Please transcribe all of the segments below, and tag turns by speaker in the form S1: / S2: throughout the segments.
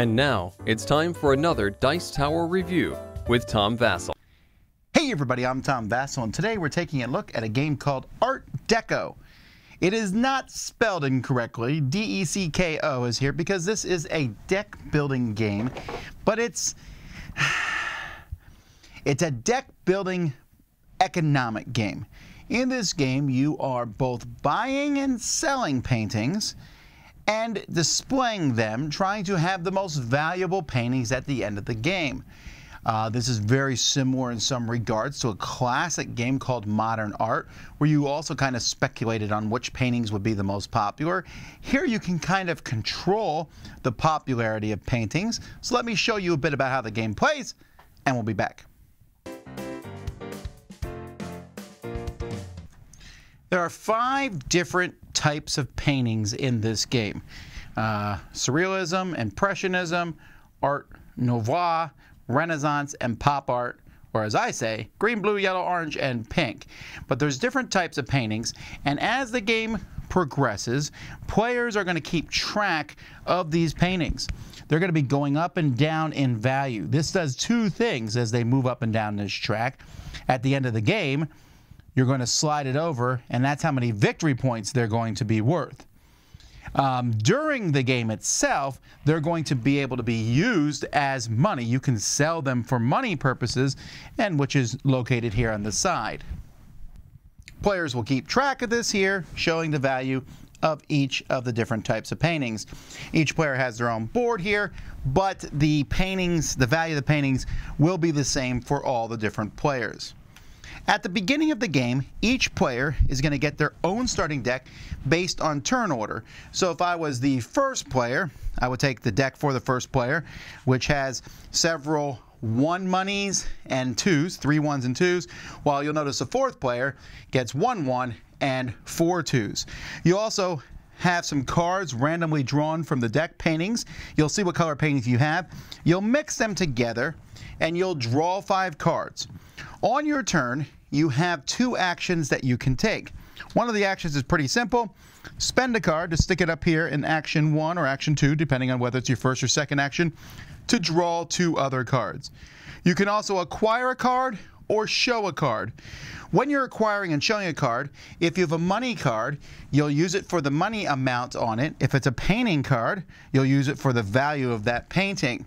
S1: And now, it's time for another Dice Tower review with Tom Vasel.
S2: Hey everybody, I'm Tom Vasel, and today we're taking a look at a game called Art Decko. It is not spelled incorrectly. D-E-C-K-O is here because this is a deck building game, but it's it's a deck building economic game. In this game, you are both buying and selling paintings and displaying them, trying to have the most valuable paintings at the end of the game. Uh, this is very similar in some regards to a classic game called Modern Art, where you also kind of speculated on which paintings would be the most popular. Here you can kind of control the popularity of paintings. So let me show you a bit about how the game plays, and we'll be back. There are five different types of paintings in this game. Uh, surrealism, Impressionism, Art Nouveau, Renaissance, and Pop Art, or as I say, green, blue, yellow, orange, and pink. But there's different types of paintings, and as the game progresses, players are going to keep track of these paintings. They're going to be going up and down in value. This does two things as they move up and down this track. At the end of the game, you're going to slide it over, and that's how many victory points they're going to be worth. Um, during the game itself, they're going to be able to be used as money. You can sell them for money purposes, and which is located here on the side. Players will keep track of this here, showing the value of each of the different types of paintings. Each player has their own board here, but the paintings, the value of the paintings will be the same for all the different players. At the beginning of the game, each player is going to get their own starting deck based on turn order. So if I was the first player, I would take the deck for the first player, which has several one monies and twos, three ones and twos, while you'll notice the fourth player gets one one and four twos. You also have some cards randomly drawn from the deck paintings. You'll see what color paintings you have. You'll mix them together and you'll draw five cards. On your turn, you have two actions that you can take. One of the actions is pretty simple. Spend a card to stick it up here in action one or action two, depending on whether it's your first or second action, to draw two other cards. You can also acquire a card or show a card. When you're acquiring and showing a card, if you have a money card, you'll use it for the money amount on it. If it's a painting card, you'll use it for the value of that painting.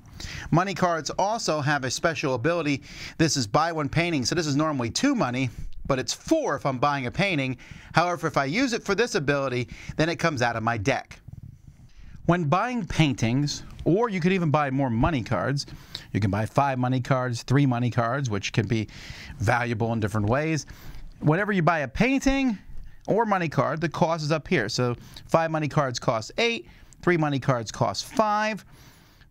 S2: Money cards also have a special ability. This is buy one painting, so this is normally two money, but it's four if I'm buying a painting. However, if I use it for this ability, then it comes out of my deck. When buying paintings, or you could even buy more money cards, you can buy five money cards, three money cards, which can be valuable in different ways. Whenever you buy a painting or money card, the cost is up here. So five money cards cost eight, three money cards cost five.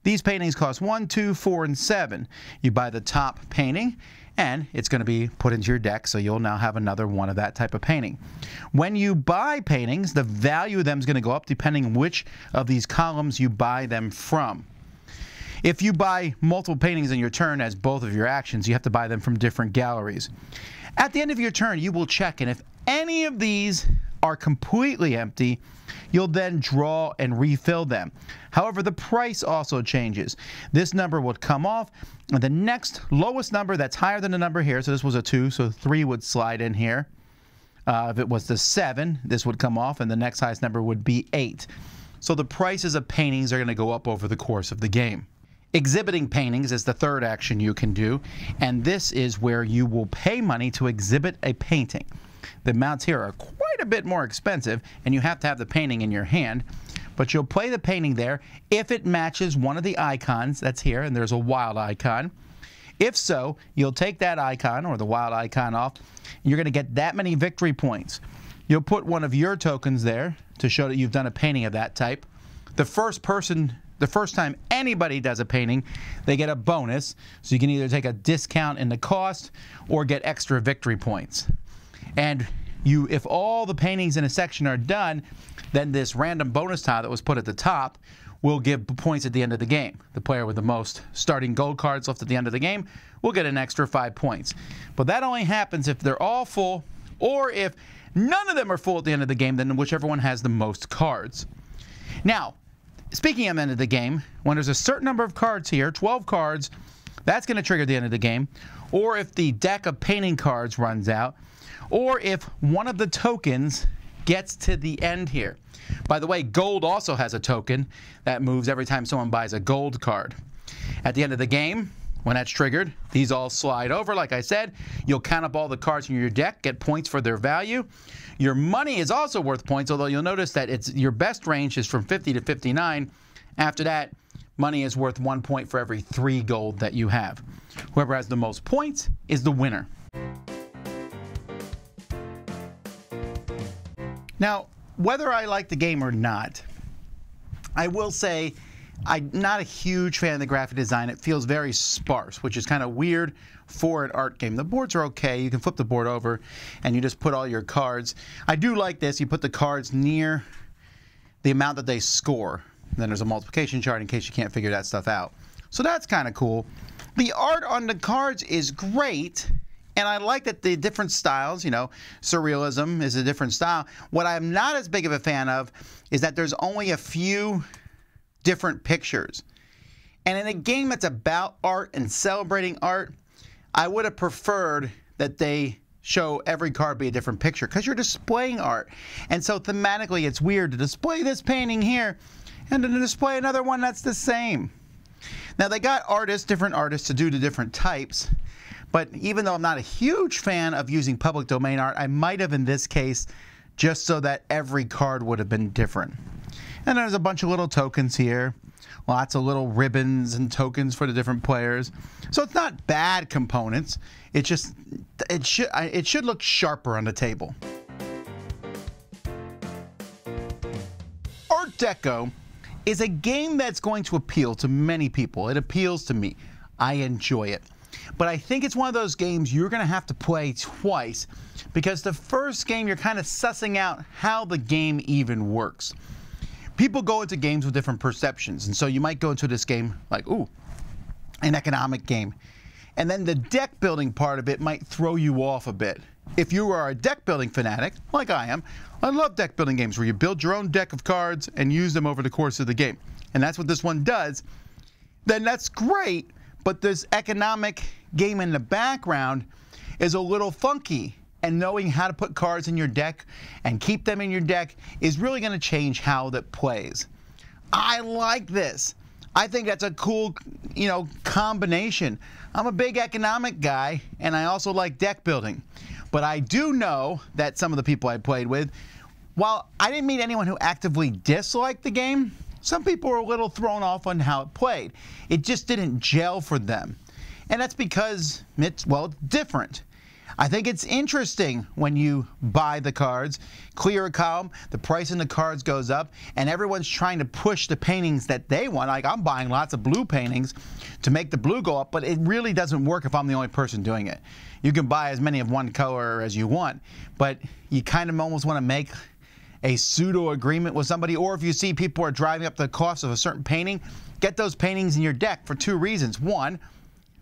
S2: These paintings cost one, two, four, and seven. You buy the top painting, and it's going to be put into your deck, so you'll now have another one of that type of painting. When you buy paintings, the value of them is going to go up depending which of these columns you buy them from. If you buy multiple paintings in your turn as both of your actions, you have to buy them from different galleries. At the end of your turn, you will check, and if any of these are completely empty, you'll then draw and refill them. However, the price also changes. This number would come off, and the next lowest number that's higher than the number here, so this was a 2, so 3 would slide in here. Uh, if it was the 7, this would come off, and the next highest number would be 8. So the prices of paintings are going to go up over the course of the game. Exhibiting paintings is the third action you can do, and this is where you will pay money to exhibit a painting. The amounts here are quite a bit more expensive, and you have to have the painting in your hand. But you'll play the painting there if it matches one of the icons that's here, and there's a wild icon. If so, you'll take that icon or the wild icon off. You're going to get that many victory points. You'll put one of your tokens there to show that you've done a painting of that type. The first person, the first time anybody does a painting, they get a bonus. So you can either take a discount in the cost or get extra victory points. And you, if all the paintings in a section are done, then this random bonus tile that was put at the top will give points at the end of the game. The player with the most starting gold cards left at the end of the game will get an extra five points. But that only happens if they're all full or if none of them are full at the end of the game, then whichever one has the most cards. Now, speaking of end of the game, when there's a certain number of cards here, 12 cards, that's going to trigger the end of the game. Or if the deck of painting cards runs out, or if one of the tokens gets to the end here. By the way, gold also has a token that moves every time someone buys a gold card. At the end of the game, when that's triggered, these all slide over. Like I said, you'll count up all the cards in your deck, get points for their value. Your money is also worth points, although you'll notice that it's your best range is from 50 to 59. After that, money is worth one point for every three gold that you have. Whoever has the most points is the winner. Now, whether I like the game or not, I will say I'm not a huge fan of the graphic design. It feels very sparse, which is kind of weird for an art game. The boards are okay. You can flip the board over and you just put all your cards. I do like this. You put the cards near the amount that they score. Then there's a multiplication chart in case you can't figure that stuff out. So that's kind of cool. The art on the cards is great. And I like that the different styles, you know, surrealism is a different style. What I'm not as big of a fan of is that there's only a few different pictures. And in a game that's about art and celebrating art, I would have preferred that they show every card be a different picture because you're displaying art. And so thematically, it's weird to display this painting here and to display another one that's the same. Now, they got artists, different artists, to do the different types. But even though I'm not a huge fan of using public domain art, I might have in this case just so that every card would have been different. And there's a bunch of little tokens here. Lots of little ribbons and tokens for the different players. So it's not bad components. It just it should it should look sharper on the table. Art Decko is a game that's going to appeal to many people. It appeals to me. I enjoy it. But I think it's one of those games you're going to have to play twice because the first game you're kind of sussing out how the game even works. People go into games with different perceptions, and so you might go into this game like, ooh, an economic game. And then the deck building part of it might throw you off a bit. If you are a deck building fanatic, like I am, I love deck building games where you build your own deck of cards and use them over the course of the game. And that's what this one does. Then that's great, but this economic game in the background is a little funky. And knowing how to put cards in your deck and keep them in your deck is really going to change how that plays. I like this. I think that's a cool, you know, combination. I'm a big economic guy, and I also like deck building. But I do know that some of the people I played with, while I didn't meet anyone who actively disliked the game, some people were a little thrown off on how it played. It just didn't gel for them. And that's because it's, well, different. I think it's interesting when you buy the cards, clear a column, the price in the cards goes up, and everyone's trying to push the paintings that they want. Like I'm buying lots of blue paintings to make the blue go up, but it really doesn't work if I'm the only person doing it. You can buy as many of one color as you want, but you kind of almost want to make a pseudo agreement with somebody, or if you see people are driving up the cost of a certain painting, get those paintings in your deck for two reasons. One,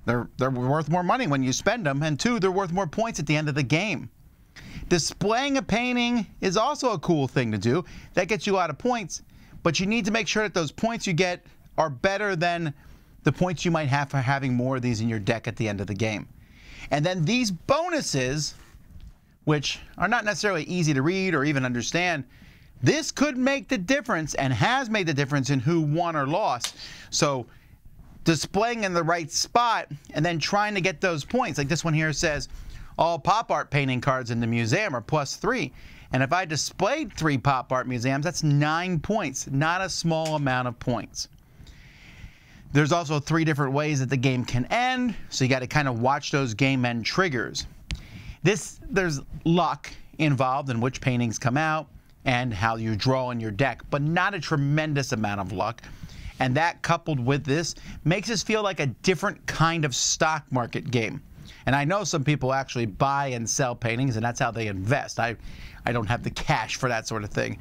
S2: they're, they're worth more money when you spend them, and two, they're worth more points at the end of the game. Displaying a painting is also a cool thing to do. That gets you a lot of points, but you need to make sure that those points you get are better than the points you might have for having more of these in your deck at the end of the game. And then these bonuses which are not necessarily easy to read or even understand, this could make the difference and has made the difference in who won or lost. So displaying in the right spot and then trying to get those points. Like this one here says, all pop art painting cards in the museum are plus three. And if I displayed three pop art museums, that's nine points, not a small amount of points. There's also three different ways that the game can end, so you got to kind of watch those game end triggers. This there's luck involved in which paintings come out and how you draw in your deck, but not a tremendous amount of luck. And that coupled with this makes us feel like a different kind of stock market game. And I know some people actually buy and sell paintings, and that's how they invest. I, I don't have the cash for that sort of thing.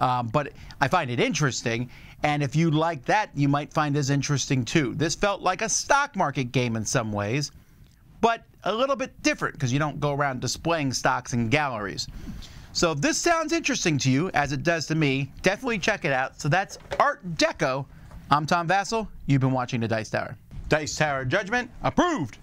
S2: Um, but I find it interesting. And if you like that, you might find this interesting too. This felt like a stock market game in some ways, but a little bit different because you don't go around displaying stocks in galleries. So if this sounds interesting to you, as it does to me, definitely check it out. So that's Art Decko. I'm Tom Vasel. You've been watching the Dice Tower. Dice Tower Judgment approved.